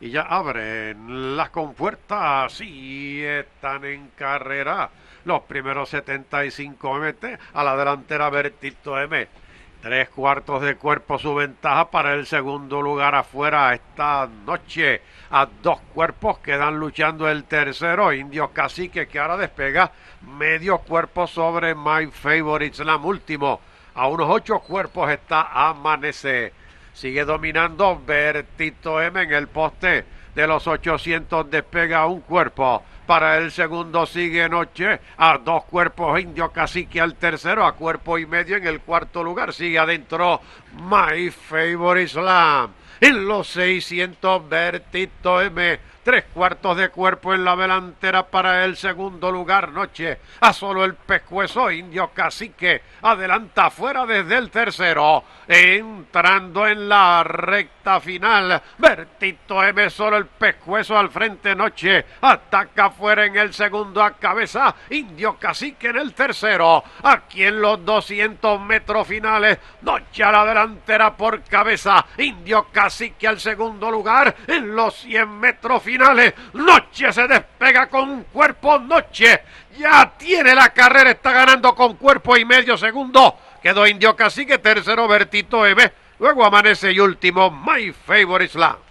Y ya abren las compuertas y están en carrera. Los primeros 75 MT a la delantera Bertito M. Tres cuartos de cuerpo su ventaja para el segundo lugar afuera esta noche. A dos cuerpos quedan luchando el tercero, Indio Cacique, que ahora despega medio cuerpo sobre My Favorite Slam último. A unos ocho cuerpos está Amanece. Sigue dominando Bertito M en el poste. De los 800 despega un cuerpo. Para el segundo sigue Noche a dos cuerpos Indio Cacique al tercero, a cuerpo y medio en el cuarto lugar. Sigue adentro My Favorite Slam. En los 600 Bertito M tres cuartos de cuerpo en la delantera para el segundo lugar Noche. A solo el pescuezo Indio Cacique adelanta fuera desde el tercero. Entrando en la recta final. Bertito M solo el pescuezo al frente Noche. Ataca fuera en el segundo a cabeza. Indio Cacique en el tercero. Aquí en los 200 metros finales. Noche a la delantera por cabeza. Indio Cacique al segundo lugar. En los 100 metros finales Noche se despega con un cuerpo. Noche ya tiene la carrera. Está ganando con cuerpo y medio segundo. Quedó Indio Cacique, tercero Bertito Eve. Luego amanece y último My Favorite Slam.